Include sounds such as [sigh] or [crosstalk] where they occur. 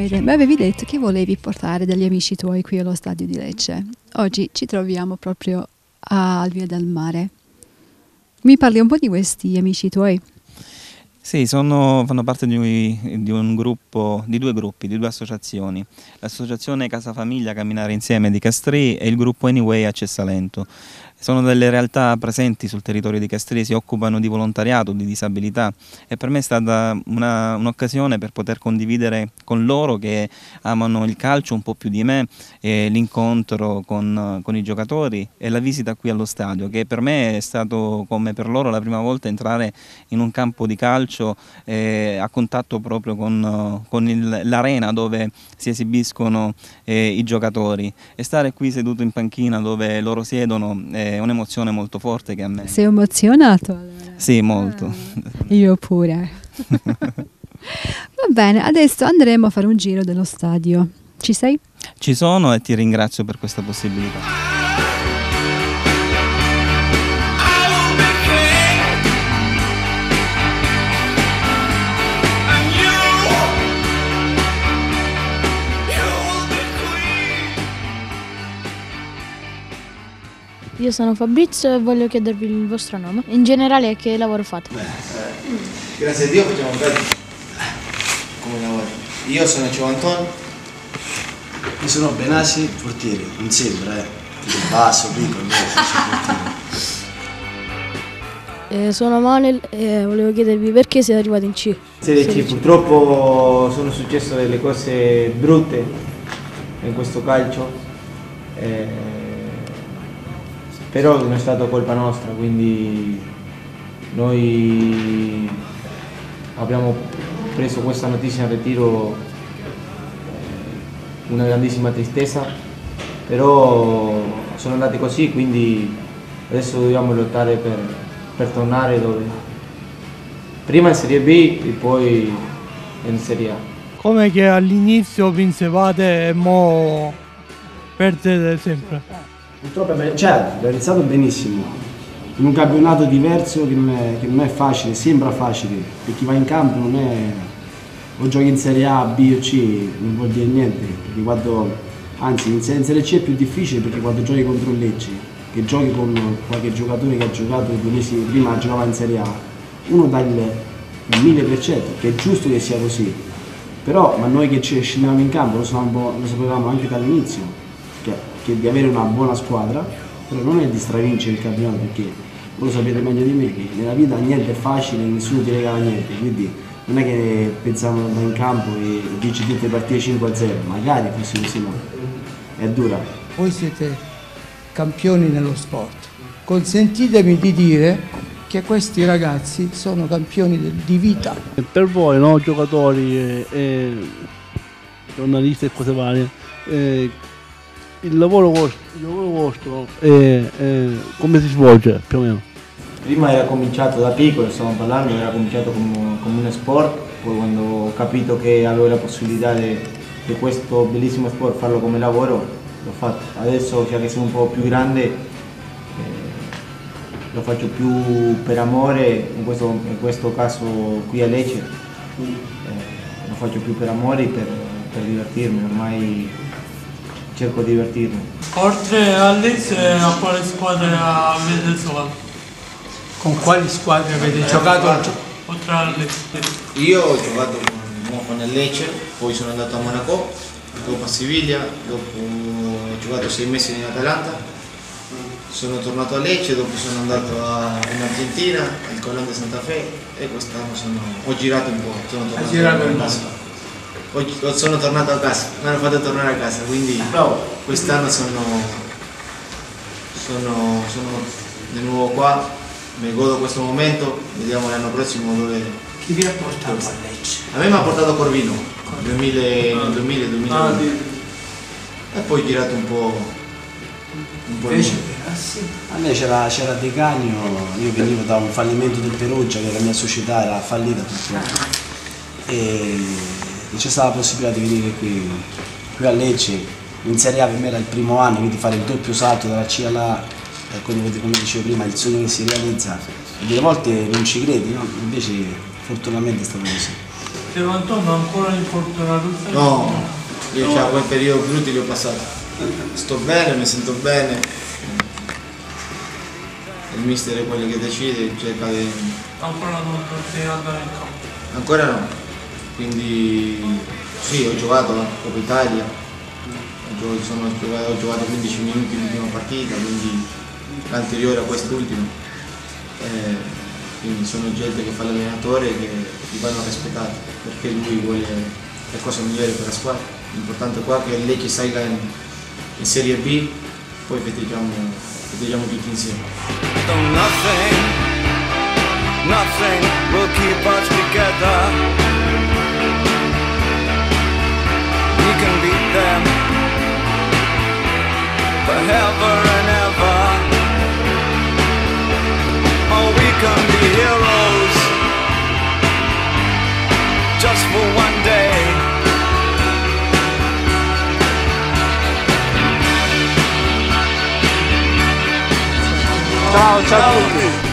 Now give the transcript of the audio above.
Diomede, mi avevi detto che volevi portare degli amici tuoi qui allo stadio di Lecce. Oggi ci troviamo proprio a Via del Mare. Mi parli un po' di questi amici tuoi? Sì, sono- fanno parte di, di gruppo, di due gruppi, di due associazioni. L'associazione Casa Famiglia Camminare Insieme di Castrì e il gruppo Anyway a Cessalento. Sono delle realtà presenti sul territorio di Castrì, si occupano di volontariato, di disabilità. E per me è stata un'occasione per poter condividere con loro che amano il calcio un po' più di me l'incontro con, con i giocatori e la visita qui allo stadio che per me è stato come per loro la prima volta entrare in un campo di calcio eh, a contatto proprio con, eh, con l'arena dove si esibiscono eh, i giocatori. E stare qui seduto in panchina dove loro siedono è un'emozione molto forte che a me... Sei emozionato? allora? Sì, molto. Ah, io pure. [laughs] Va bene, adesso andremo a fare un giro dello stadio. Ci sei? Ci sono e ti ringrazio per questa possibilità. Io sono Fabrizio e voglio chiedervi il vostro nome. In generale che lavoro fate? Grazie a Dio facciamo bene. Come lavori? Io sono Giovanton. Io sono Benassi, portiere, non sembra, eh. Basso, piccolo. Eh, sono Manuel e volevo chiedervi perché siete arrivati in C. Serie C, purtroppo sono successe delle cose brutte in questo calcio, eh, però non è stata colpa nostra, quindi noi abbiamo preso questa notizia in ritiro eh, una grandissima tristezza, però sono andati così, quindi adesso dobbiamo lottare per, per tornare dove prima in Serie B e poi in Serie A. Come che all'inizio vincevate e mo perdete sempre. Purtroppo, beh, cioè, l'ho iniziato benissimo. In un campionato diverso che non, è, che non è facile, sembra facile, per chi va in campo non è. o giochi in Serie A, B o C, non vuol dire niente, quando. anzi in Serie, C è più difficile perché quando giochi contro Lecce, che giochi con qualche giocatore che ha giocato due mesi prima giocava in Serie A, uno dà il, il 1000%, che è giusto che sia così. Però, ma noi che ci scendiamo in campo lo sapevamo, anche dall'inizio, di avere una buona squadra, però non è di stravincere il campionato perché voi lo sapete meglio di me che nella vita niente è facile, nessuno ti regala niente, quindi non è che pensiamo andare in campo e vinci tutte le partite 5-0, magari fosse così, ma è dura. Voi siete campioni nello sport. Consentitemi di dire che questi ragazzi sono campioni di vita. Per voi, no, giocatori e, e giornalisti e cose varie, eh, il, lavoro vostro, il lavoro vostro è- è- come si svolge più o meno? Prima era cominciato da piccolo, stiamo parlando, era cominciato come, come uno sport, poi quando ho capito che avevo la possibilità di di questo bellissimo sport farlo come lavoro, l'ho fatto. Adesso, già che sono un po' più grande, eh, lo faccio più per amore, in questo, in questo caso qui a Lecce, eh, lo faccio più per amore e per, per divertirmi, ormai cerco di divertirmi. Oltre a Lecce, a quale squadra avete giocato? Con quali squadre avete giocato? Oltre a Lecce. Io ho giocato con, con il Lecce, poi sono andato a Monaco, dopo a Siviglia, dopo ho giocato sei mesi in Atalanta, sono tornato a Lecce, dopo sono andato a- in Argentina, al Colón de Santa Fe e quest'anno sono- ho girato un po', sono tornato girato a un po'. casa. Ho- sono tornato a casa, mi hanno fatto tornare a casa, quindi quest'anno sono, sono, sono di nuovo qua, mi godo questo momento, vediamo l'anno prossimo dove Chi vi ha portato a Lecce? a me mi ha portato Corvino nel 2000, nel 2000 2001 e poi ho girato un po' un po' Invece, lungo. a me c'era, c'era Decanio, io venivo da un fallimento del Perugia, che la mia società era fallita purtroppo. E c'è stata la possibilità di venire qui, qui a Lecce. In Serie A per me era il primo anno, quindi fare il doppio salto dalla C alla A, eh, come, come dicevo prima, il sogno che si realizza. E delle volte non ci credi, no? invece fortunatamente è stato così. Piero Antonio ancora infortunato? No, io già quel periodo brutti li ho passati. Sto bene, mi sento bene. Il mister è quello che decide, cerca di... Ancora non ti andare in campo. Ancora no. Quindi sì, ho giocato a Coppa Italia, ho sono ho giocato 15 minuti l'ultima partita, quindi l'anteriore a quest'ultimo. Eh, quindi sono gente che fa l'allenatore e che li vanno rispettati perché lui vuole le cose migliori per la squadra. L'importante qua è che lei che salga in, in Serie B, poi festeggiamo, festeggiamo tutti insieme. Ciao, ciao a tutti!